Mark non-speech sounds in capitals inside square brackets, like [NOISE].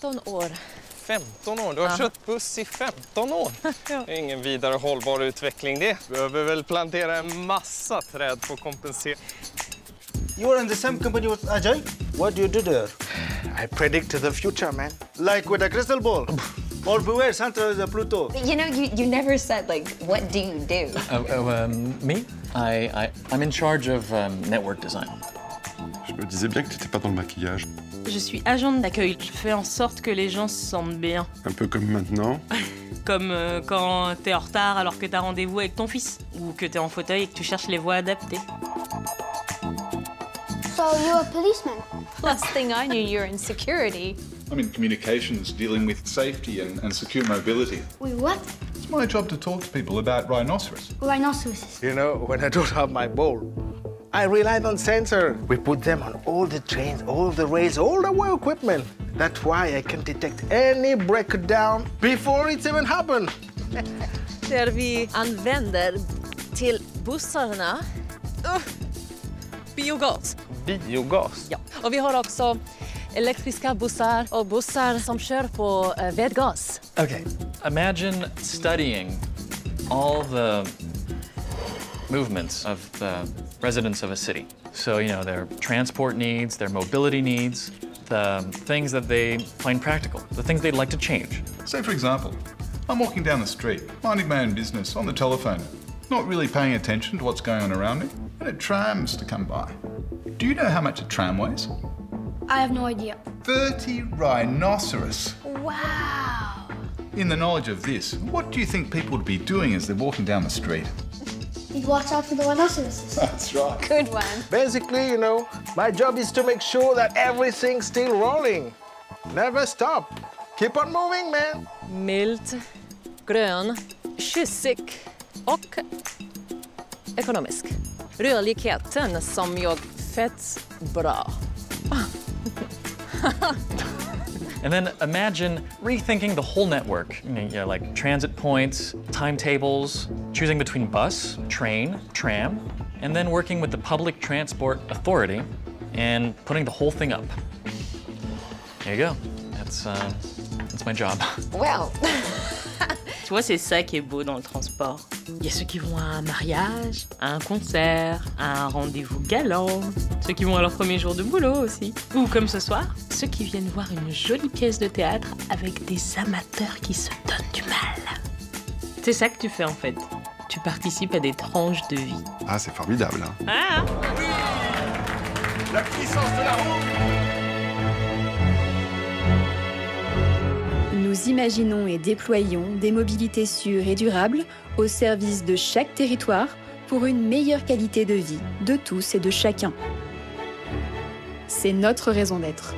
15 år. 15 år? Du har kört buss i 15 år? [LAUGHS] Det är ingen vidare hållbar utveckling det. Vi behöver väl plantera en massa träd för att kompensera. You are in the same company with Ajay? What do you do there? I predict the future, man. Like with a crystal ball? Or beware, Santa is a Pluto. You know, you, you never said, like, what do you do? Oh, oh, um, me? I, I, I'm in charge of um, network design. Je me disais bien que tu n'étais pas dans le maquillage. Je suis agent d'accueil. Je fais en sorte que les gens se sentent bien. Un peu comme maintenant. [LAUGHS] Comme euh, quand t'es en retard alors que t'as rendez-vous avec ton fils. Ou que t'es en fauteuil et que tu cherches les voies adaptées. So you're a policeman? Last thing I knew, you're in security. I'm in communications, dealing with safety and, and secure mobility. Wait, what? It's my job to talk to people about rhinoceros. Rhinoceroses. You know, when I don't have my ball, I relied on sensor. We put them on all the trains, all the rails, all the way equipment. That's why I can detect any breakdown before it's even happened. [LAUGHS] Där vi använder till bussarna uh, biogas. Biogas? Ja. Och vi har också elektriska bussar och bussar som kör på eh, vätgas. Okay, imagine studying all the movements of the residents of a city. So, you know, their transport needs, their mobility needs, the things that they find practical, the things they'd like to change. Say, for example, I'm walking down the street, minding my own business, on the telephone, not really paying attention to what's going on around me, and a tram's to come by. Do you know how much a tram weighs? I have no idea. 30 rhinoceros. Wow. In the knowledge of this, what do you think people would be doing as they're walking down the street? You'd watch out for the rhinoceroses. [LAUGHS] That's right. Good one. Basically, you know, my job is to make sure that everything's still rolling. Never stop. Keep on moving, man. Mild, grön, kyssig och ekonomisk. Rörligheten som jag fett bra. [LAUGHS] And then imagine rethinking the whole network, you know, you know, like transit points, timetables, choosing between bus, train, tram, and then working with the Public Transport Authority and putting the whole thing up. There you go. That's, uh, that's my job. Well, [LAUGHS] Tu vois, c'est ça qui est beau dans le transport. Il y a ceux qui vont à un mariage, à un concert, à un rendez-vous galant, ceux qui vont à leur premier jour de boulot aussi. Ou comme ce soir, ceux qui viennent voir une jolie pièce de théâtre avec des amateurs qui se donnent du mal. C'est ça que tu fais en fait. Tu participes à des tranches de vie. Ah, c'est formidable. hein. Ah La puissance de la roue. Nous imaginons et déployons des mobilités sûres et durables au service de chaque territoire pour une meilleure qualité de vie de tous et de chacun. C'est notre raison d'être.